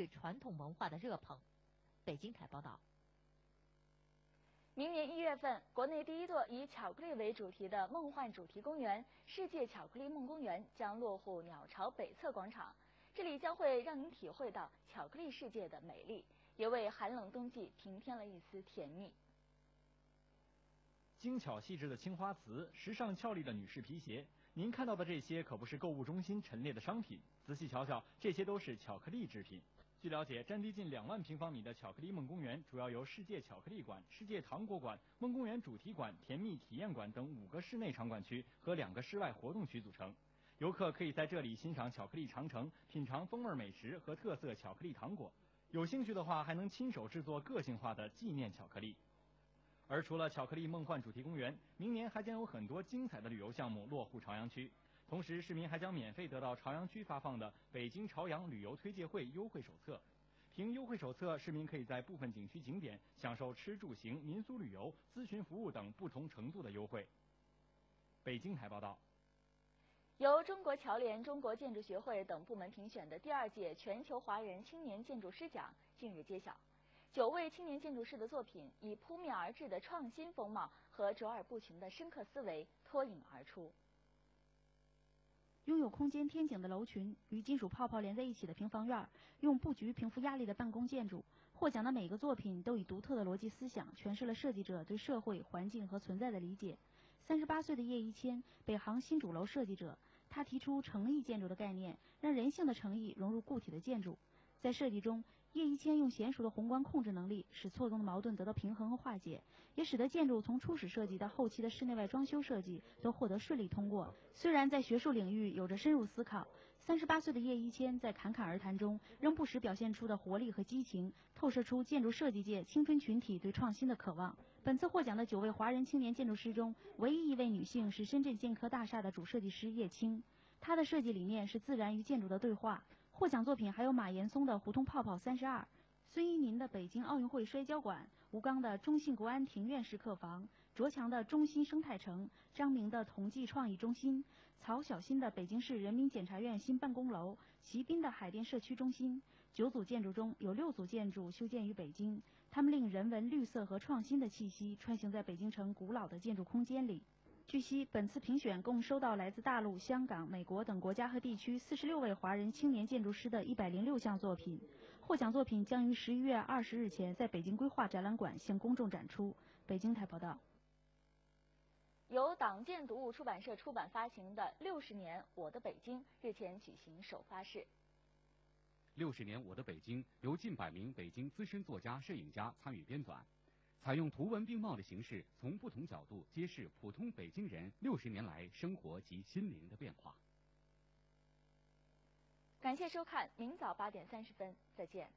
对传统文化的热捧。北京台报道。明年一月份，国内第一座以巧克力为主题的梦幻主题公园——世界巧克力梦公园将落户鸟巢北侧广场。这里将会让您体会到巧克力世界的美丽，也为寒冷冬季平添了一丝甜蜜。精巧细致的青花瓷，时尚俏丽的女士皮鞋，您看到的这些可不是购物中心陈列的商品，仔细瞧瞧，这些都是巧克力制品。据了解，占地近两万平方米的巧克力梦公园，主要由世界巧克力馆、世界糖果馆、梦公园主题馆、甜蜜体验馆等五个室内场馆区和两个室外活动区组成。游客可以在这里欣赏巧克力长城，品尝风味美食和特色巧克力糖果。有兴趣的话，还能亲手制作个性化的纪念巧克力。而除了巧克力梦幻主题公园，明年还将有很多精彩的旅游项目落户朝阳区。同时，市民还将免费得到朝阳区发放的《北京朝阳旅游推介会优惠手册》。凭优惠手册，市民可以在部分景区景点享受吃住行、民俗旅游、咨询服务等不同程度的优惠。北京台报道。由中国侨联、中国建筑学会等部门评选的第二届全球华人青年建筑师奖近日揭晓，九位青年建筑师的作品以扑面而至的创新风貌和卓尔不群的深刻思维脱颖而出。拥有空间天井的楼群与金属泡泡连在一起的平房院，用布局平复压力的办公建筑。获奖的每个作品都以独特的逻辑思想诠释了设计者对社会环境和存在的理解。三十八岁的叶一谦，北航新主楼设计者，他提出诚意建筑的概念，让人性的诚意融入固体的建筑。在设计中，叶一谦用娴熟的宏观控制能力，使错综的矛盾得到平衡和化解，也使得建筑从初始设计到后期的室内外装修设计都获得顺利通过。虽然在学术领域有着深入思考，三十八岁的叶一谦在侃侃而谈中，仍不时表现出的活力和激情，透射出建筑设计界青春群体对创新的渴望。本次获奖的九位华人青年建筑师中，唯一一位女性是深圳建科大厦的主设计师叶青，她的设计理念是自然与建筑的对话。获奖作品还有马岩松的胡同泡泡三十二、孙一宁的北京奥运会摔跤馆、吴刚的中信国安庭院式客房、卓强的中心生态城、张明的同济创意中心、曹小新的北京市人民检察院新办公楼、席斌的海淀社区中心。九组建筑中有六组建筑修建于北京，它们令人文、绿色和创新的气息穿行在北京城古老的建筑空间里。据悉，本次评选共收到来自大陆、香港、美国等国家和地区四十六位华人青年建筑师的一百零六项作品。获奖作品将于十一月二十日前在北京规划展览馆向公众展出。北京台报道。由党建读物出版社出版发行的《六十年我的北京》日前举行首发式。《六十年我的北京》由近百名北京资深作家、摄影家参与编纂。采用图文并茂的形式，从不同角度揭示普通北京人六十年来生活及心灵的变化。感谢收看，明早八点三十分再见。